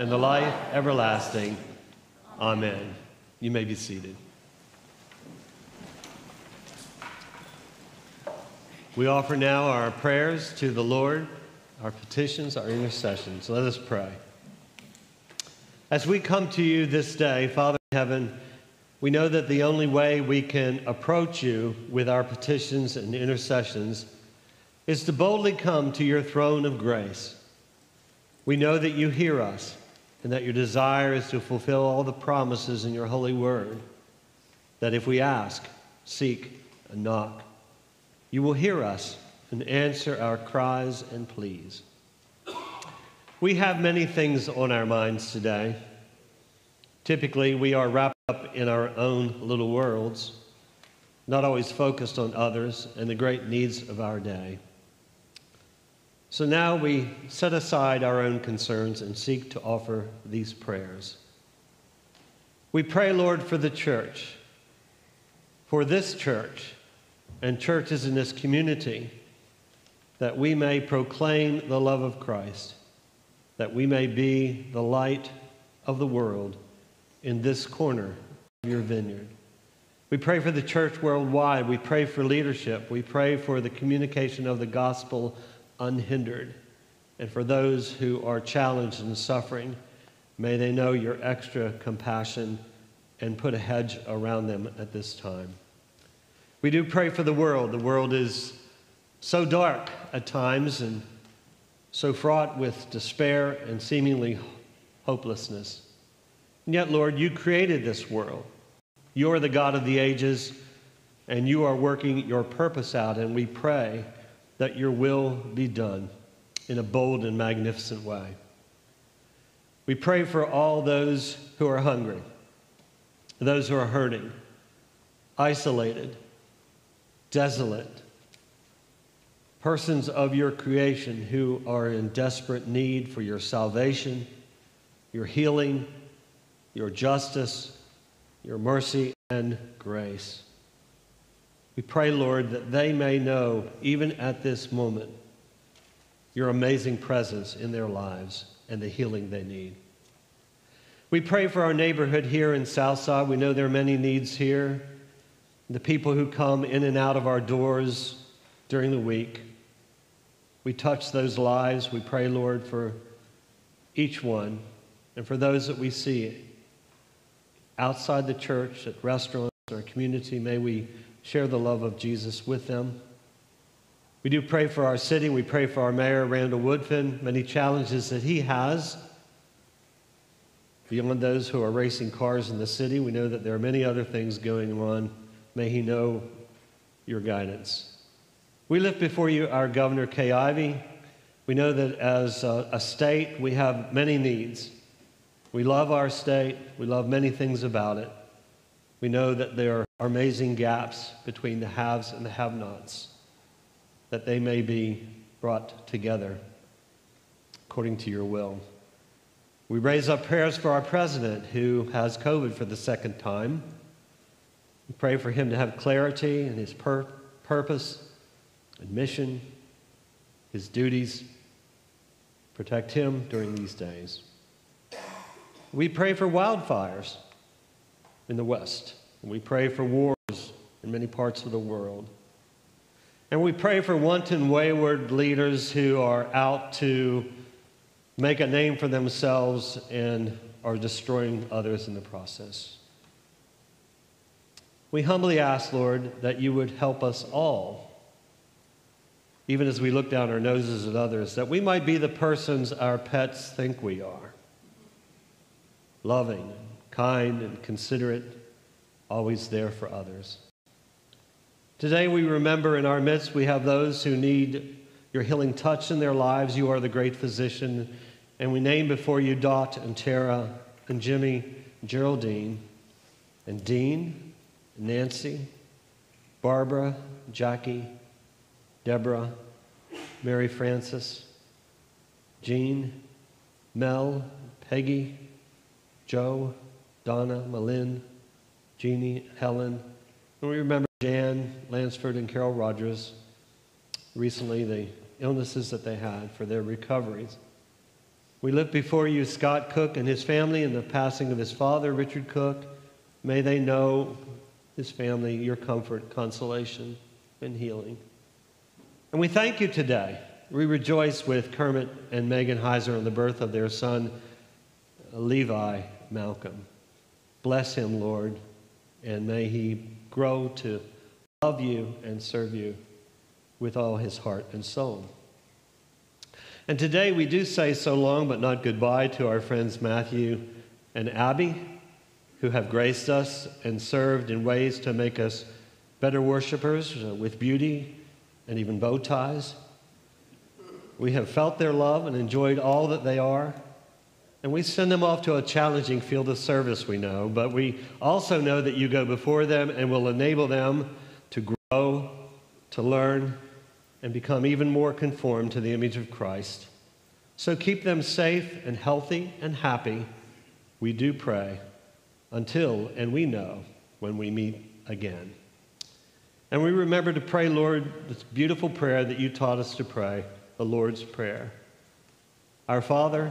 and the life everlasting. Amen. You may be seated. We offer now our prayers to the Lord, our petitions, our intercessions. Let us pray. As we come to you this day, Father in heaven, we know that the only way we can approach you with our petitions and intercessions is to boldly come to your throne of grace. We know that you hear us and that your desire is to fulfill all the promises in your holy word. That if we ask, seek, and knock, you will hear us and answer our cries and pleas. We have many things on our minds today. Typically, we are wrapped up in our own little worlds, not always focused on others and the great needs of our day. So now we set aside our own concerns and seek to offer these prayers. We pray, Lord, for the church, for this church and churches in this community, that we may proclaim the love of Christ, that we may be the light of the world in this corner of your vineyard. We pray for the church worldwide. We pray for leadership. We pray for the communication of the gospel unhindered. And for those who are challenged and suffering, may they know your extra compassion and put a hedge around them at this time. We do pray for the world. The world is so dark at times and so fraught with despair and seemingly hopelessness. And yet, Lord, you created this world. You are the God of the ages, and you are working your purpose out, and we pray that your will be done in a bold and magnificent way. We pray for all those who are hungry, those who are hurting, isolated, desolate, persons of your creation who are in desperate need for your salvation, your healing, your justice, your mercy, and grace. We pray, Lord, that they may know, even at this moment, your amazing presence in their lives and the healing they need. We pray for our neighborhood here in Southside. We know there are many needs here. The people who come in and out of our doors during the week. We touch those lives. We pray, Lord, for each one and for those that we see outside the church, at restaurants, or community. May we share the love of Jesus with them. We do pray for our city. We pray for our mayor, Randall Woodfin, many challenges that he has. Beyond those who are racing cars in the city, we know that there are many other things going on. May he know your guidance. We lift before you our Governor Kay Ivey. We know that as a, a state, we have many needs. We love our state. We love many things about it. We know that there are amazing gaps between the haves and the have nots, that they may be brought together according to your will. We raise up prayers for our president who has COVID for the second time. We pray for him to have clarity in his pur- purpose and mission, his duties. Protect him during these days. We pray for wildfires in the West. We pray for wars in many parts of the world. And we pray for wanton, wayward leaders who are out to make a name for themselves and are destroying others in the process. We humbly ask, Lord, that you would help us all, even as we look down our noses at others, that we might be the persons our pets think we are loving, kind, and considerate, always there for others. Today we remember in our midst we have those who need your healing touch in their lives. You are the great physician. And we name before you Dot and Tara and Jimmy, Geraldine, and Dean, and Nancy, Barbara, Jackie, Deborah, Mary Frances, Jean, Mel, Peggy, Joe, Donna, Malin, Jeannie, Helen. And we remember Jan Lansford and Carol Rogers recently, the illnesses that they had for their recoveries. We lift before you Scott Cook and his family and the passing of his father, Richard Cook. May they know his family your comfort, consolation, and healing. And we thank you today. We rejoice with Kermit and Megan Heiser on the birth of their son, Levi Malcolm. Bless him, Lord, and may he grow to love you and serve you with all his heart and soul. And today we do say so long but not goodbye to our friends Matthew and Abby, who have graced us and served in ways to make us better worshipers with beauty and even bow ties. We have felt their love and enjoyed all that they are. And we send them off to a challenging field of service, we know, but we also know that you go before them and will enable them to grow, to learn, and become even more conformed to the image of Christ. So keep them safe and healthy and happy, we do pray, until and we know when we meet again. And we remember to pray, Lord, this beautiful prayer that you taught us to pray, the Lord's Prayer. Our Father,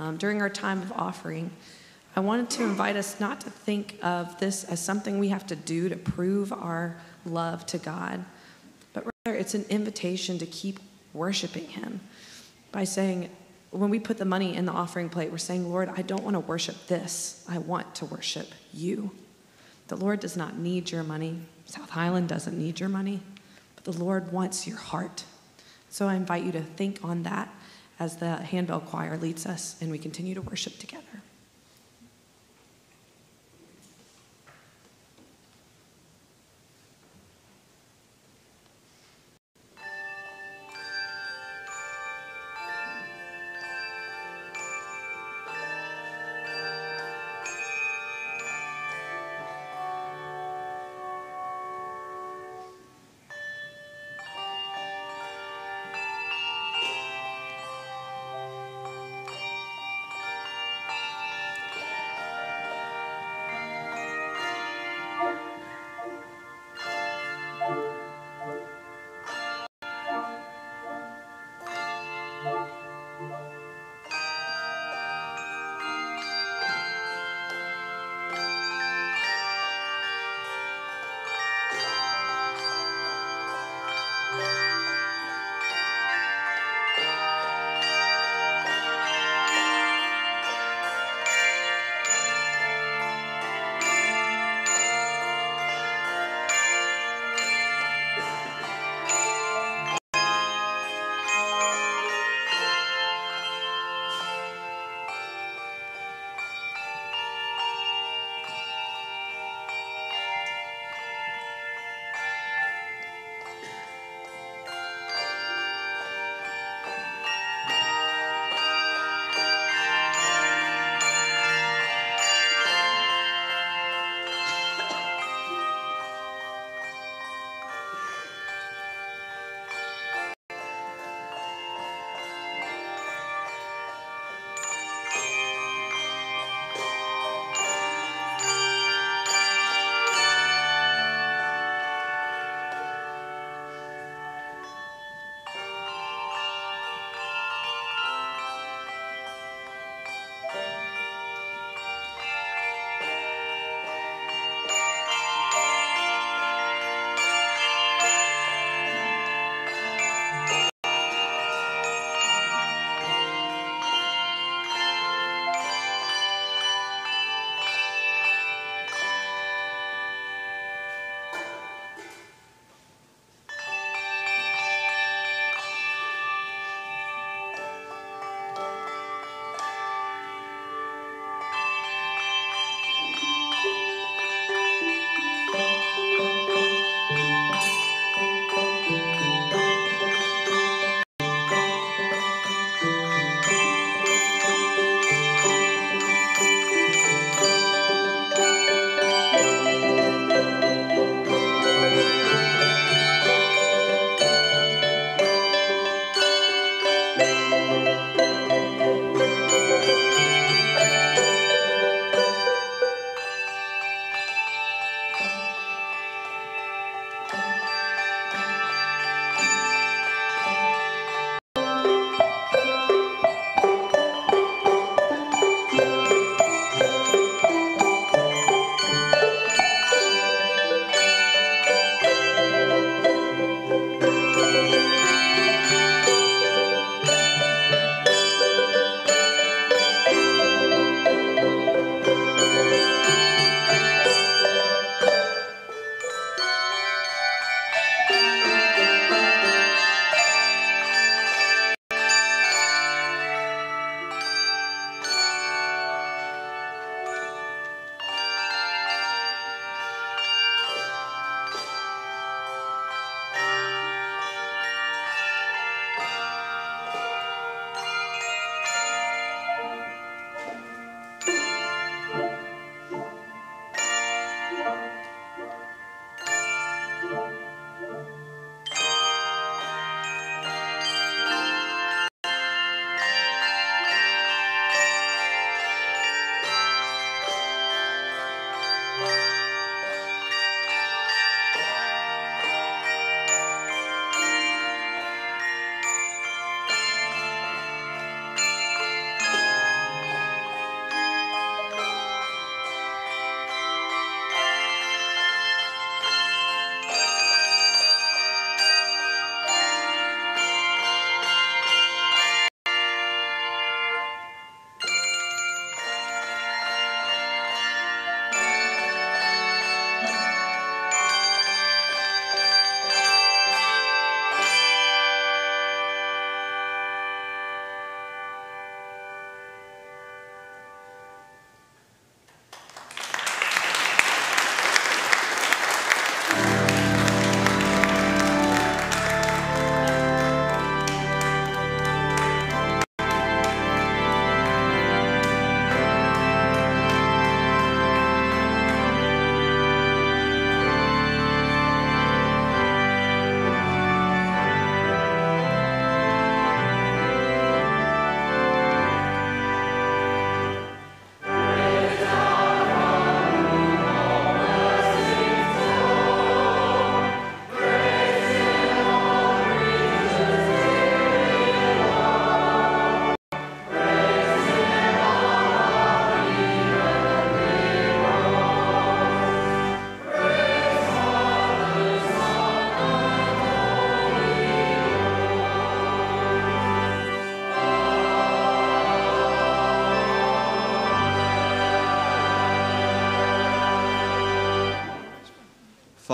um, during our time of offering, I wanted to invite us not to think of this as something we have to do to prove our love to God, but rather it's an invitation to keep worshiping Him by saying, when we put the money in the offering plate, we're saying, Lord, I don't want to worship this. I want to worship you. The Lord does not need your money. South Highland doesn't need your money, but the Lord wants your heart. So I invite you to think on that as the handbell choir leads us and we continue to worship together.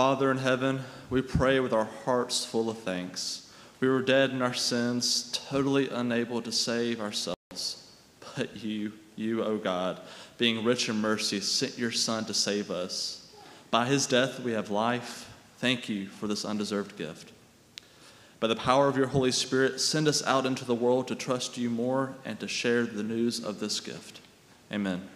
Father in heaven, we pray with our hearts full of thanks. We were dead in our sins, totally unable to save ourselves. But you, you, O God, being rich in mercy, sent your Son to save us. By his death we have life. Thank you for this undeserved gift. By the power of your Holy Spirit, send us out into the world to trust you more and to share the news of this gift. Amen.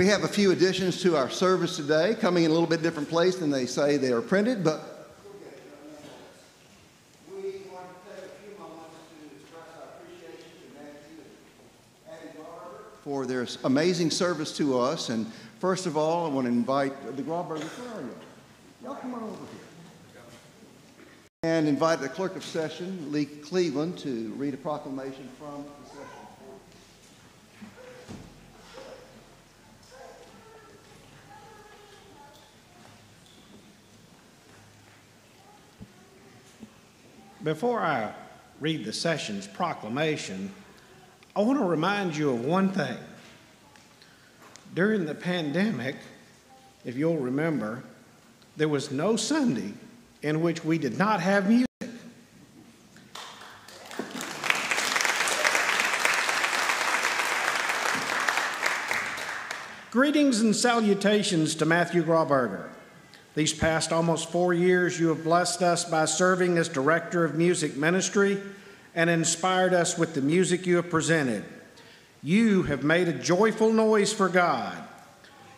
We have a few additions to our service today, coming in a little bit different place than they say they are printed, but we want to take a few moments to express our appreciation to Matthew and Abby Grauberger for their amazing service to us. And first of all, I want to invite the Graubergers. Where are you? Y'all come on over here. And invite the clerk of session, Lee Cleveland, to read a proclamation from Before I read the session's proclamation, I want to remind you of one thing. During the pandemic, if you'll remember, there was no Sunday in which we did not have music. Greetings and salutations to Matthew Grauberger. These past almost four years, you have blessed us by serving as Director of Music Ministry and inspired us with the music you have presented. You have made a joyful noise for God.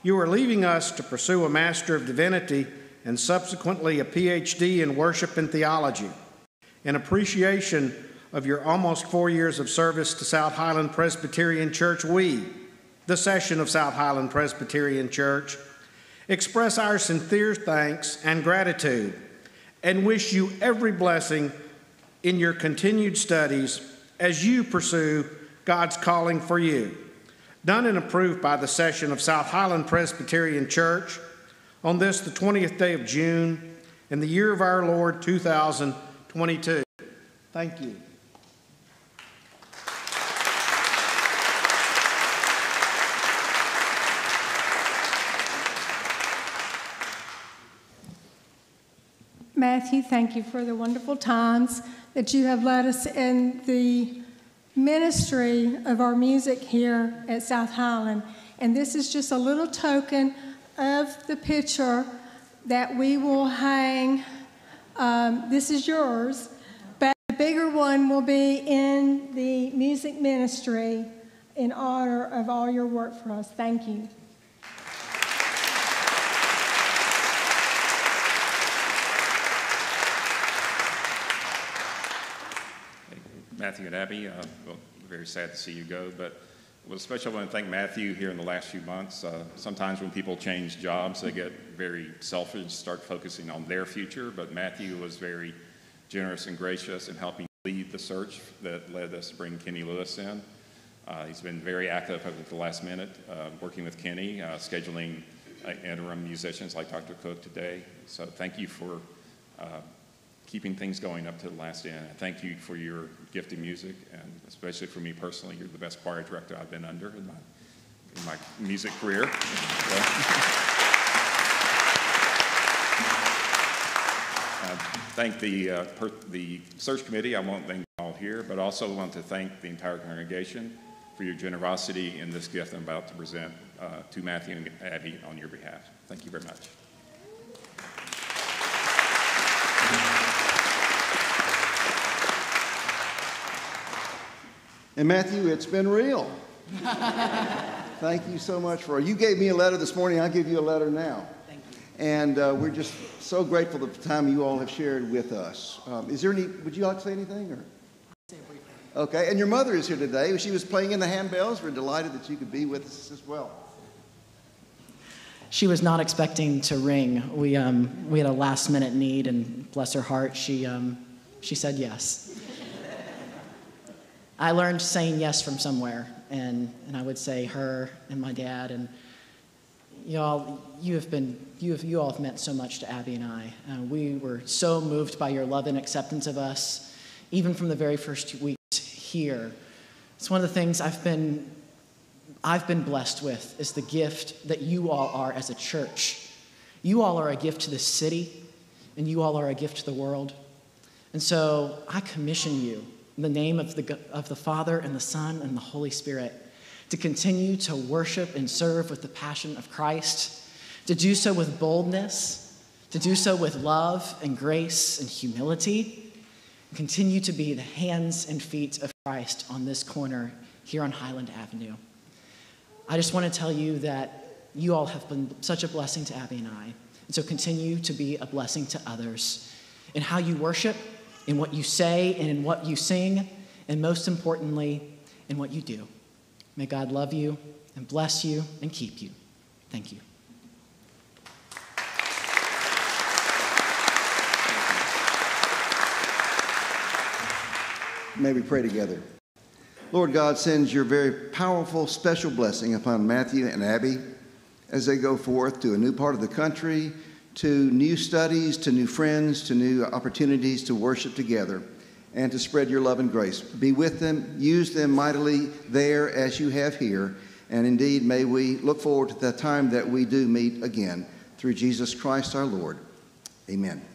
You are leaving us to pursue a Master of Divinity and subsequently a PhD in worship and theology. In appreciation of your almost four years of service to South Highland Presbyterian Church, we, the session of South Highland Presbyterian Church, express our sincere thanks and gratitude and wish you every blessing in your continued studies as you pursue God's calling for you. Done and approved by the session of South Highland Presbyterian Church on this, the 20th day of June, in the year of our Lord 2022. Thank you. Matthew, thank you for the wonderful times that you have led us in the ministry of our music here at South Highland. And this is just a little token of the picture that we will hang. Um, this is yours, but the bigger one will be in the music ministry in honor of all your work for us. Thank you. Matthew and Abby, uh, well, very sad to see you go, but well, especially I want to thank Matthew here in the last few months. Uh, sometimes when people change jobs, they get very selfish, start focusing on their future, but Matthew was very generous and gracious in helping lead the search that led us to bring Kenny Lewis in. Uh, he's been very active at the last minute, uh, working with Kenny, uh, scheduling uh, interim musicians like Dr. Cook today. So thank you for uh, keeping things going up to the last end. Thank you for your gift of music, and especially for me personally, you're the best choir director I've been under in my, in my music career. Uh, thank the, uh, the search committee. I won't thank all here, but also want to thank the entire congregation for your generosity in this gift I'm about to present uh, to Matthew and Abby on your behalf. Thank you very much. And Matthew, it's been real. Thank you so much for you gave me a letter this morning. I'll give you a letter now. Thank you. And uh, we're just so grateful for the time you all have shared with us. Um, is there any? Would you like to say anything? Or? Okay. And your mother is here today. She was playing in the handbells. We're delighted that you could be with us as well. She was not expecting to ring. We um, we had a last minute need, and bless her heart, she um, she said yes. I learned saying yes from somewhere, and, and I would say her and my dad, and y'all, you have been, you, have, you all have meant so much to Abby and I. Uh, we were so moved by your love and acceptance of us, even from the very first weeks here. It's one of the things I've been, I've been blessed with is the gift that you all are as a church. You all are a gift to the city, and you all are a gift to the world. And so I commission you in the name of the, of the Father and the Son and the Holy Spirit, to continue to worship and serve with the passion of Christ, to do so with boldness, to do so with love and grace and humility, and continue to be the hands and feet of Christ on this corner here on Highland Avenue. I just want to tell you that you all have been such a blessing to Abby and I. And so continue to be a blessing to others in how you worship in what you say and in what you sing, and most importantly, in what you do. May God love you and bless you and keep you. Thank you. May we pray together. Lord God sends your very powerful, special blessing upon Matthew and Abby as they go forth to a new part of the country to new studies, to new friends, to new opportunities to worship together and to spread your love and grace. Be with them, use them mightily there as you have here. And indeed, may we look forward to the time that we do meet again through Jesus Christ our Lord. Amen.